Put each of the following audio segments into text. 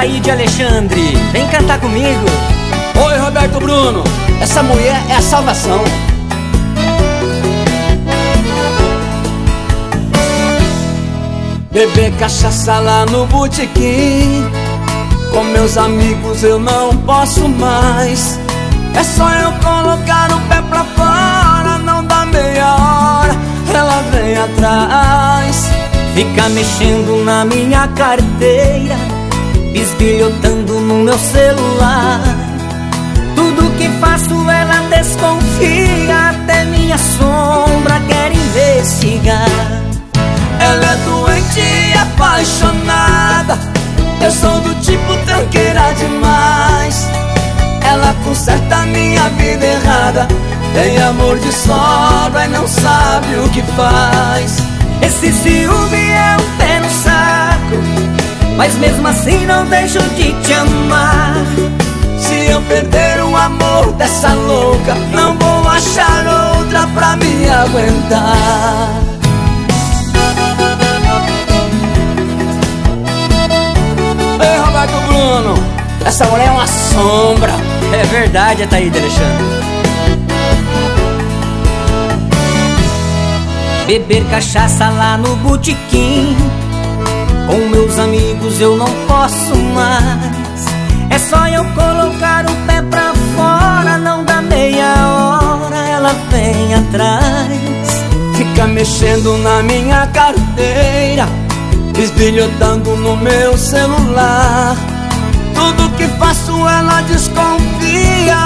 Taíde Alexandre, vem cantar comigo. Oi, Roberto Bruno, essa mulher é a salvação. Beber cachaça lá no botequim. Com meus amigos eu não posso mais. É só eu colocar o pé pra fora Não dá meia hora, ela vem atrás. Fica mexendo na minha carteira Bisbilhotando no meu celular. Tudo que faço ela desconfia. Até minha sombra quer investigar. Ela é doente e apaixonada. Eu sou do tipo tranqueira demais. Ela conserta minha vida errada. Tem amor de sobra e não sabe o que faz. Esse ciúme é Mas mesmo assim não deixo de te amar. Se eu perder o amor dessa louca Não vou achar outra pra me aguentar. Bruno Essa mulher é uma sombra. É verdade, Ataíde Alexandre. Beber cachaça lá no botequim Com meus amigos eu não posso mais. É só eu colocar o pé pra fora Não dá meia hora, ela vem atrás. Fica mexendo na minha carteira Esbilhotando no meu celular. Tudo que faço ela desconfia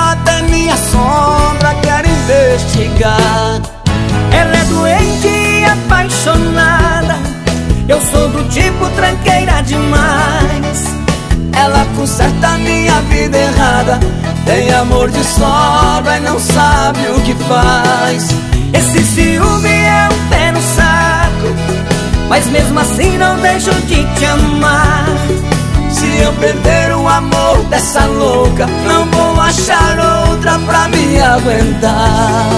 Ela conserta minha vida errada. Tem amor de sobra e não sabe o que faz. Esse ciúme é um pé no saco Mas mesmo assim não deixo de te amar. Se eu perder o amor dessa louca Não vou achar outra pra me aguentar